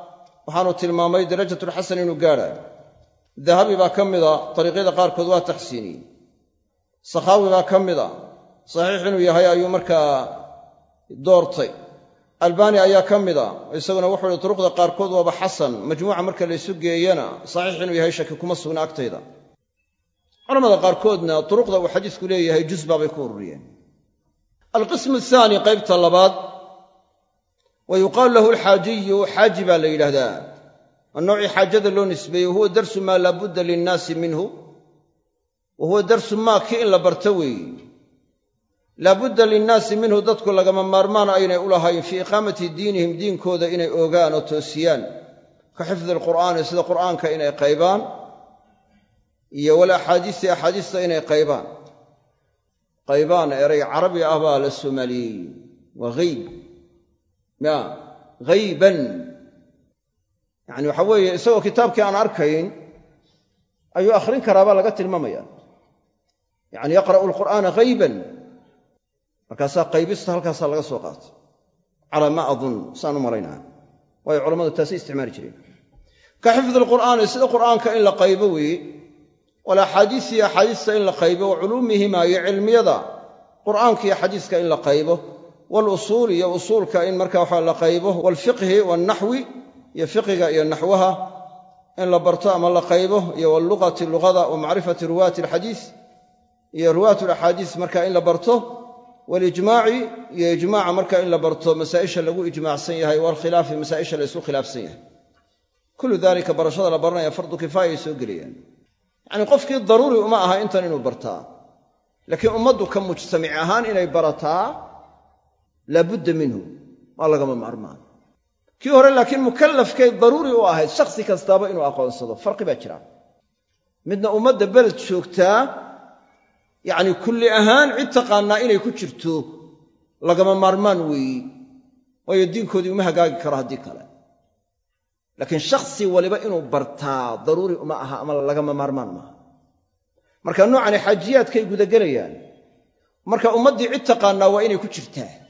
waxaanu tilmaamay darajatulxasan inuu gaadhaayo dahabi baa ka mida dariiqyada qaarkood waa taxsiiniyey sakhaawi baa ka mida saxiix inuu yahay ayuu markaa doortay. Albaani ayaa ka mida isaguna wuxuu ihi turuqda qaarkood waaba xasan majmuuca marka laysu geeyana saxiix inuu yahay shaki kuma sugna agtayda. Culamada qaarkoodna turuqda uu xadiisku leeyahay jusbaabay ku ururiyeen. Alqismu ahaani qaybta labaad wa yuqaalu lahu alxaajiyu xaaji baa la yidhaahdaa waa noocii xaajada loo nisbeeyey wahuwa darsu maa laabudda linnaasi minhu wa huwa darsu maa kii in la barto weeye laabudda linnaasi minhu dadku lagama maarmaan aynay u lahayn fii iqaamati diinihim diinkooda inay oogaan oo toosiyaan ka xifdi alqur'aani sida qur'aanka inay qaybaan iyo wal axaadiisi axaadiista inay qaybaan qaybaan erey carabi ah la hayb ya hayban yacni waxa weeye isagoo kitaabkii aan arkayn ayuu akhrin karaabaa laga tilmaamaya. Yacni yaqra'u alqur'aana hayban markaasaa qaybista halkaasaa laga soo qaatay calaa maa adun saan u malaynaa waayo culammadu taasay isticmaali jireen. Ka xifdi alqur'aani sida qur'aanka in la qaybo weeye walaxaadiis iyo axaadiista in la qaybo wa culuumihima iyo cilmiyada qur'aanka iyo xadiiska in la qaybo walusuul iyo usuulka in marka waxa la qaybo waalfiqhi waalnaxwi iyo fiqiga iyo naxwaha in la barto ama la qaybo iyo wallugati luqada wa macrifati ruwaati alxadiis iyo ruwaat alaxaadiis marka in la barto walijmaaci iyo ijmaaca marka in la barto masaa'isha lagu ijmaacsan yahay waalkhilaafi masaa'isha la isku khilaafsan yahay. Kullu dalika barashada la baranaya fardu kifaaya ay soo gelayaan yacnii qofkii daruuri uma aha intan inuu bartaa laakiin ummaddu ka mujtamic ahaan inay barataa laabudda minhu. Waa lagama maarmaan. Kii hore laakiin mukallafkay daruuri u ahayd shakhsi kastaaba inuu aqoonsado. Farqi baa jira. Midna ummadda beled joogtaa yacni kulli ahaan cid taqaannaa inay ku jirto lagama maarmaan weeyi. Waayo diinkoodii uma hagaagi karo haddii kale. Laakiin shakhsi waliba inuu bartaa daruuri uma aha ama lagama maarmaan maaha. Marka noocani xaajiyaadkay gudagelayaan marka ummaddii cid taqaannaa waa inay ku jirtaa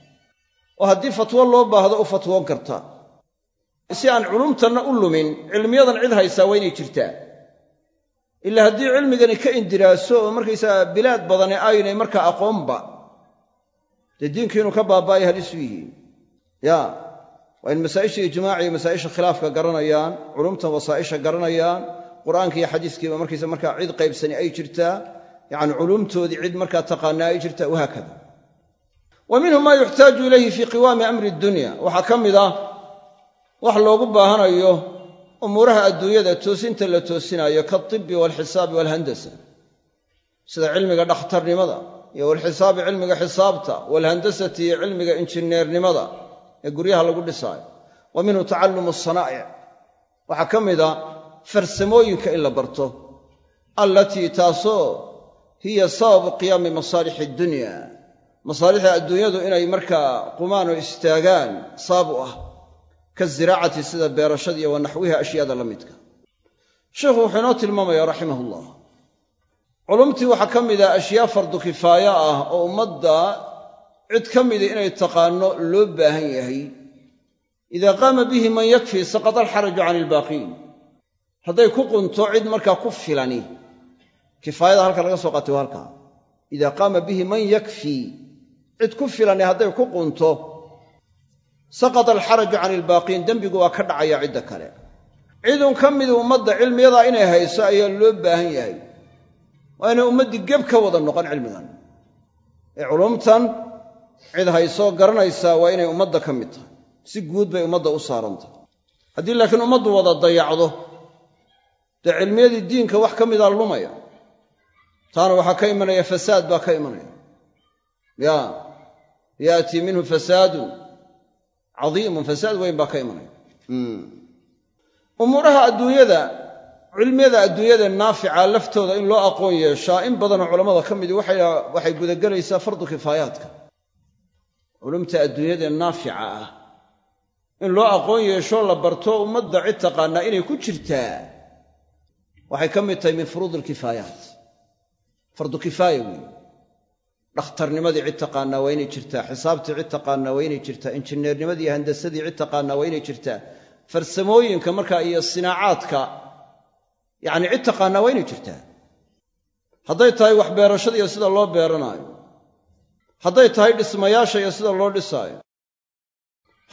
oo haddii fatwo loo baahdo u fatwoon karta. Si aan culumtanna u lumin cilmiyadan cid haysaa waa inay jirtaa. Ilaa haddii cilmigani ka indiraaso oo markaysaga bilaad badani aynay markaa aqoonba dee diinkii inuu ka baaba'ay halisu yihiin. Ya waa in masaa'isha ijmaaci iyo masaa'isha khilaafka garanayaan culumtan wasaa'isha garanayaan qur'aanka iyo xadiiskiiba markaysa markaa cid qaybsani ay jirtaa yacni culumtoodii cid markaa taqaanaa ay jirtaa wahaakada wa minhu maa yuxtaaju ilayhi fii qiwaami amri dunya. Waxaa ka mid ah wax loogu baahanayo umuuraha adduunyada toosinta la toosinaayo kaatibi waalxisaabi waalhandasa sida cilmiga dhakhtarnimada iyo walxisaabi cilmiga xisaabta waalhandasati iyo cilmiga injineernimada ee guryaha lagu dhisaayo. Wa minhu tacallumu asanaa'ic waxaa ka mid a farsamooyinka in la barto allatii taasoo hiya sababu qiyaami masaalixi addunya masaalixda adduunyadu inay markaa qumaan oo istaagaan sabab u ah kaziraacati sida beerashada iyo wa naxwiha ashyaada la midka. Sheikhu wuxuu inoo tilmaamaya raximah ullah culumtii waxaa ka mid ah ashyaa fardu kifaaya ah oo ummadda cid ka mida inay taqaanno loo baahan yahay. Idaa qaama bihi man yakfii saqada alxaraju cani ilbaaqiin hadday ku qunto cid markaa ku filani. Kifaayada halka laga soo qaatay waa halkaa idaa qaama bihi man yakfii cid ku filani hadday ku qunto saqada alxaraju cani ilbaaqiin dembigu waa ka dhacaya cidda kale. Cidun ka midi ummadda cilmiyadaa inay hayso ayaa loo baahan yahay. Waa inay ummaddii geb ka wada noqon cilmigan. Ee culumtan cid haysoo garanaysaa waa inay ummadda ka mid tahay. Si guud bay ummadda u saarantahay haddii laakiin ummaddu wada dayacdo dee cilmiyadii diinka wax ka midaa lumaya. Taana waxaa ka imanaya fasaad baa ka imanaya ya yaatii minhu fasaadun cadiimun fasaad weyn baa ka imanaya. Umuuraha adduunyada cilmiyada adduunyada naafica laftooda in loo aqoon yeeshaa in badanoo culammada ka midi waxay gudagelaysaa fardu kifaayaadka culumta adduunyada naafica ah in loo aqoon yeesho la barto ummadda cid taqaanaa inay ku jirtaa waxay ka mid tahay min furuud alkifaayaat fardu kifaaya weeye dhakhtarnimadii cid taqaanaa waa inay jirtaa xisaabtii cid taqaanaa waa inay jirtaa injineernimadii handasadii cid taqaanaa waa inay jirtaa. Farsamooyinka markaa iyo sinaacaadka yacni cid taqaanaa waa inay jirtaa. Hadday tahay waxbeerashada iyo sida loo beeranaayo. Hadday tahay dhismayaasha iyo sida loo dhisaayo.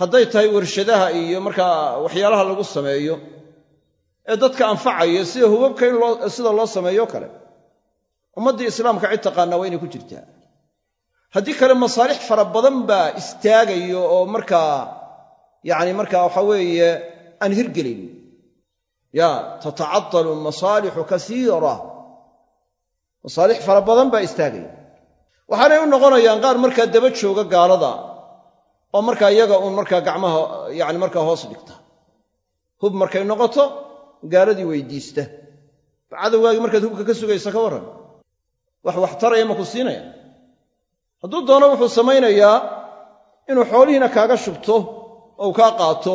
Hadday tahay warshadaha iyo markaa waxyaalaha lagu sameeyo ee dadka anfacaya sida hubabka in sida loo sameeyo kale. Ummaddii islaamka cid taqaanaa waa inay ku jirtaa haddii kale masaalix fara badan baa istaagayo oo markaa yacni markaa waxa weeye aan hirgelin. Ya tatacadalu masaalixu kasiira. Masaalix fara badan baa istaagaya waxaanay u noqonayaan qaar markaa daba jooga gaalada oo markaa iyaga uun markaa gacmaha yani markaa hoos dhigta. Hub markay noqoto gaaladii weydiista. Cadowgaagii markaad hubka ka sugaysa ka warran. Wax waxtaraya ma ku siinaya hadduu doono wuxuu samaynayaa inuu xoolihiina kaaga shubto oo kaa qaato.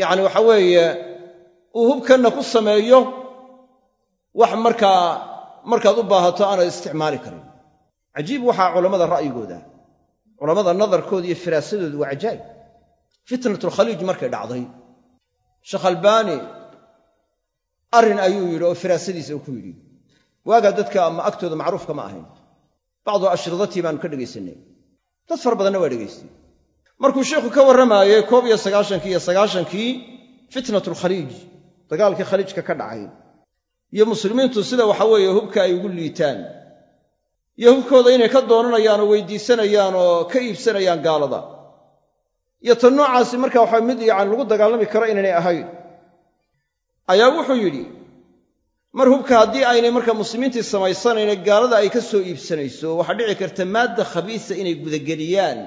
Yacni waxa weeye uu hubkanna ku sameeyo wax markaa markaad u baahato aanad isticmaali karin. Cajiib waxaa culammada ra'yigooda. Culammada nadarkooda iyo firaasadooda waa cajaa'ib. Fitnatulkhaliij markay dhacday. Sheekh albaani arrin ayuu yidhi oo firaasadiisa uu ku yidhi. Waagaa dadka ama agtooda macruufka ma ahayn bacdu ashridatii baanu ka dhegaysanay dad fara badanna waa dhegaystay markuu sheikhu ka warramaayey koob iyo sagaashankii iyo sagaashankii fitnatulkhaliij dagaalkii khaliijka ka dhacay iyo muslimiintu sida waxa weeye hubka ay ugu liitaan iyo hubkooda inay ka doonanayaan oo weydiisanayaan oo ka iibsanayaan gaalada iyo tan noocaasi marka waxa mid yacani lagu dagaalami karo inaynay ahayn ayaa wuxuu yidhi mar hubka haddii aynay marka muslimiintii samaysanayn gaalada ay ka soo iibsanayso waxaa dhici karta maadda khabiisa inay gudageliyaan.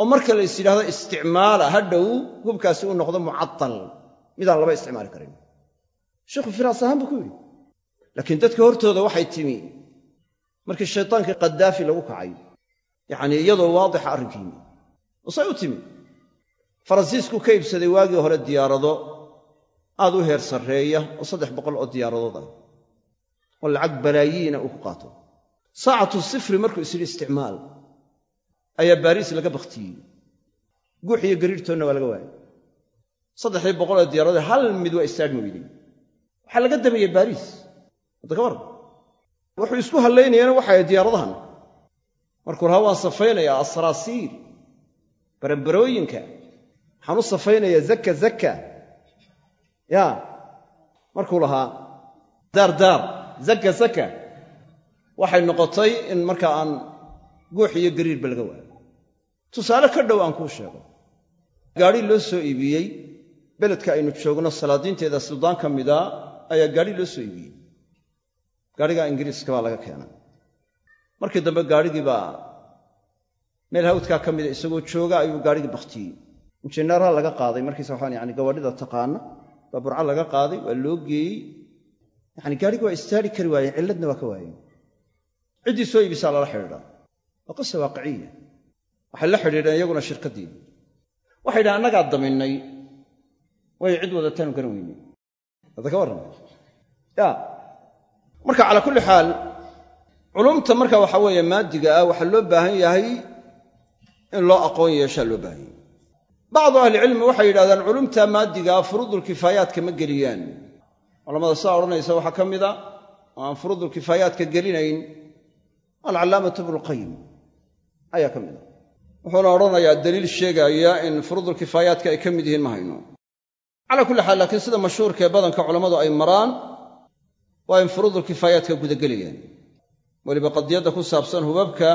Oo marka la is yidhahdo isticmaala ha dhow hubkaasi uu noqdo mucatal midaan laba isticmaali karin. Sheikhu firaas ahaan buu ku yidhi. Laakiin dadka hortooda waxay timi markii shaytaankii kadaafi lagu kacay yacnii iyadoo waadixa arrinkiimi wasay u timi. Faransiisku ka iibsaday waagii hore diyaarado aad u heer sarreeya oo saddex boqol oo diyaaradood ah. Oo lacag balaayiina uu ku qaato. Saacatu sifri markuu is yidhi isticmaal ayaa baariis laga bakhtiyey guux iyo gariirtoonna waa laga waayay. Boqol oo diyaaradood hal mid waa istaagmi weydey waxaa laga dameeyey baariis hadda ka warran. Wuxuu isku hallaynayaana waxay diyaaradahan. Markuu lahaa waan safaynayaa asraasiir baranbarooyinka waxaan u safaynayaa zaka zaka ya markuu lahaa daar daar zaka zaka waxay noqotay in markaa aan guux iyo gariirba laga waayo. Tusaale ka dhow aan kuu sheego. Gaadhi loo soo iibiyey beledka aynu joogno salaadiinteeda suldaan ka mida ayaa gaadhi loo soo iibiyey. Gaadhigaa ingiriiska baa laga keenay. Markii dambe gaadhigii baa meel hawdkaa ka mida isagoo jooga ayuu gaadhigii bakhtiyey injineeraha laga qaaday markiisa waxaan yani gawadhida taqaana baa burco laga qaaday waa loo geeyey. Yani gaadhigii waa istaari kari waayeen cilladna waa ka waayeen ciddii soo iibisaa lala xidhiidhaa. Waa qisa waaqiciya waxay la xidhiidheen iyaguna shirkaddii waxay yidhahen annagaa daminnay. Way cid wadataanu garan weynay hadda ka warrama ya marka calaa kulli xaal culumta marka waxa weeye maadiga ah waxaa loo baahan yahay in loo aqoon yeeshaa loo baahan yahay bacdu ahlicilmi waxay yidhahdaan culumta maadigaa furuudulkifaayaadka ma geliyaan. Culamada sidaa odhanaysa waxaa ka mida oo aan furuudulkifaayaadka gelinayn alcallaamatu ibnuulqayim ayaa ka mid a wuxuuna odhanayaa daliil sheegaya in furuudulkifaayaadka ay ka mid yihiin ma hayno. Calaa kulli xaal laakiin sida mashhuurka ee badanka culammadu ay maraan waa in furuudulkifaayaadka gudagelayaan. Weliba qadiyadda ku saabsan hubabka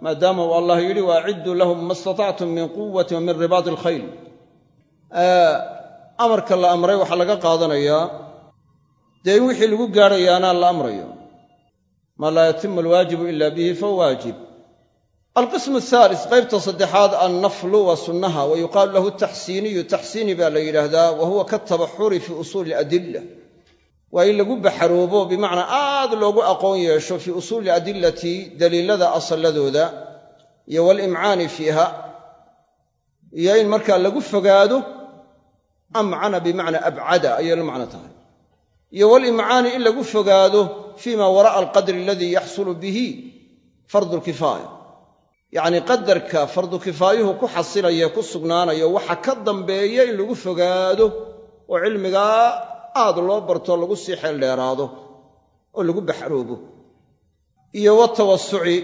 maadaama uu allah yidhi wa acidduu lahum ma istatactum min quwati wa min ribaadi alkhayl. Amarka la amray waxaa laga qaadanayaa dee in wixii lagu gaadhayaana la amrayo. Maa laa yatimu alwaajibu ila bihi fahuwa waajib. Alqismu ahaalis qaybta saddexaad annaflu waa sunnaha wa yuqaalu lahu taxsiiniyu taxsiini baa la yidhaahdaa wa huwa katabaxuri fii usuuli adilla waa in lagu baxaroobo bimacnaa aad loogu aqoon yeesho fii usuuli adillati daliilada asalladooda iyo walimcaani fiiha iyo in markaa lagu fogaado amcana bimacnaa abcada ayay la macno tahay. Iyo walimcaani in lagu fogaado fii ma wara'a alqadri aladii yaxsulu bihi fardu lkifaaya yacnii qadarka fardu kifaayuhu ku xasilaye ku sugnaanayo waxa ka dambeeya in lagu fogaado oo cilmigaa aad loo barto lagu sii xeel dheeraado oo lagu baxroobo. Iyo watawasuci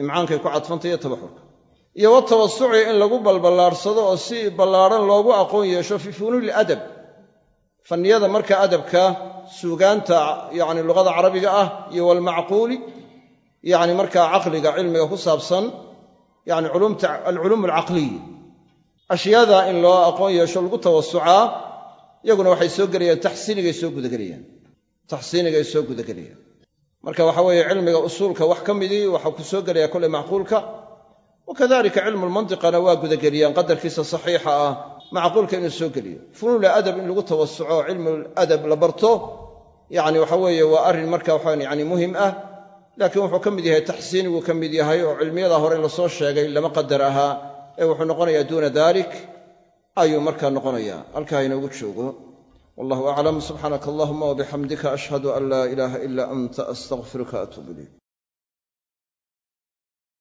imcaankay ku cadfantay iyo tabaxurka iyo watawasuci in lagu balballaarsado oo si ballaadhan loogu aqoon yeesho fii funuuni adab. Fanniyada marka adabka suugaanta yacni luqada carabiga ah iyo walmacquuli yacni markaa caqliga cilmiga ku saabsan yacni alculuum alcaqliya ashyaada in loo aqoon yeesho lagu tawasucaa iyaguna waxay soo gelayaan taxsiinigay soo gudagelayaan. Taxsiinigay soo gudagelayaan. Marka waxa weeye cilmiga usuulka wax ka midii waxaa ku soo gelaya kolley macquulka. Wa kadalika cilmu lmantiqana waa gudageliyaan qadarkiisa saxiixa ah macquulka inuu soo geliyo. Funuula adab in lagu tawasuco cilmu adab la barto yacni waxa weeye waa arrin marka waxaan yani muhiim ah. Laakiin wuxuu ka mid yahay taxsiiniguu ka mid yahay oo cilmiyada hore la soo sheegay lama qadar ahaa ee wuxuu noqonayaa duuna dalik ayuu markaa noqonayaa. Halkaa inoogu joogo. Wallahu aclam subxaanaka allahuma wabixamdika ashhadu an laa ilaaha ila anta astaqfiruka atuub ilayk